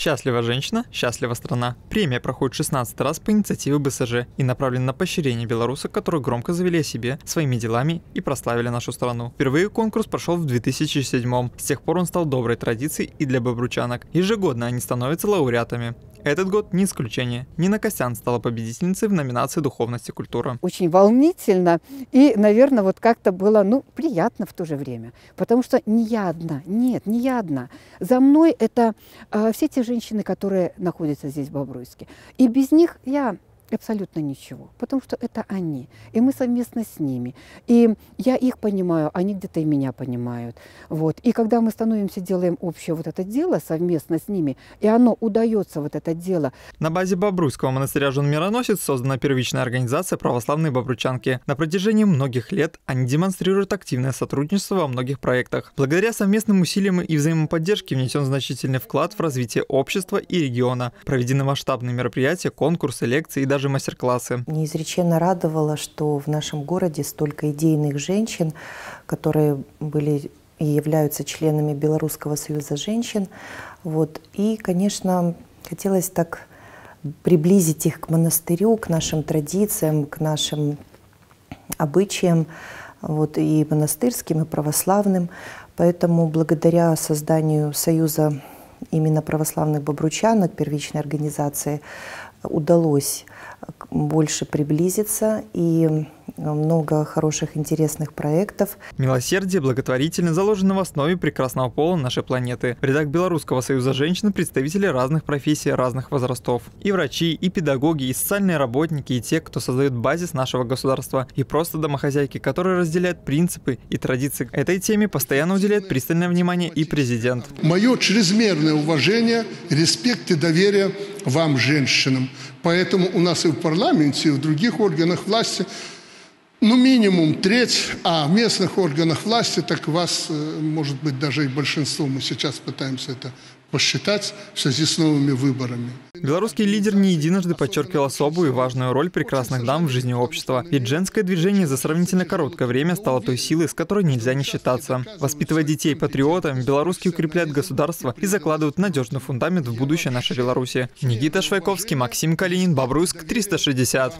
Счастлива женщина, счастлива страна. Премия проходит 16 раз по инициативе БСЖ и направлена на поощрение белорусов, которые громко завели о себе своими делами и прославили нашу страну. Впервые конкурс прошел в 2007 С тех пор он стал доброй традицией и для бобручанок. Ежегодно они становятся лауреатами. Этот год не исключение. Нина Костян стала победительницей в номинации «Духовность и культура». Очень волнительно и, наверное, вот как-то было, ну, приятно в то же время. Потому что не я одна, нет, не я одна. За мной это э, все те женщины, которые находятся здесь в Бобруйске. И без них я Абсолютно ничего, потому что это они, и мы совместно с ними. И я их понимаю, они где-то и меня понимают. Вот. И когда мы становимся, делаем общее вот это дело совместно с ними, и оно удается, вот это дело. На базе Бобруйского монастыря Жен Мироносец создана первичная организация «Православные бобручанки». На протяжении многих лет они демонстрируют активное сотрудничество во многих проектах. Благодаря совместным усилиям и взаимоподдержке внесен значительный вклад в развитие общества и региона. Проведены масштабные мероприятия, конкурсы, лекции и даже даже мастер-классы. Неизреченно радовало, что в нашем городе столько идейных женщин, которые были и являются членами Белорусского союза женщин. Вот. И, конечно, хотелось так приблизить их к монастырю, к нашим традициям, к нашим обычаям, вот, и монастырским, и православным. Поэтому благодаря созданию Союза именно православных бобручанок, первичной организации, удалось больше приблизиться и много хороших, интересных проектов. Милосердие благотворительно заложено в основе прекрасного пола нашей планеты. В рядах Белорусского союза женщин представители разных профессий, разных возрастов. И врачи, и педагоги, и социальные работники, и те, кто создает базис нашего государства, и просто домохозяйки, которые разделяют принципы и традиции. Этой теме постоянно уделяет пристальное внимание и президент. Мое чрезмерное уважение, респект и доверие вам, женщинам. Поэтому у нас и в парламенте, и в других органах власти ну, минимум треть, а в местных органах власти, так вас, э, может быть, даже и большинство, мы сейчас пытаемся это посчитать в связи с новыми выборами. Белорусский лидер не единожды подчеркивал особую и важную роль прекрасных дам в жизни общества. Ведь женское движение за сравнительно короткое время стало той силой, с которой нельзя не считаться. Воспитывая детей патриотам, белорусские укрепляют государство и закладывают надежный фундамент в будущее нашей Беларуси. Никита Швайковский, Максим Калинин, Бобруйск, 360.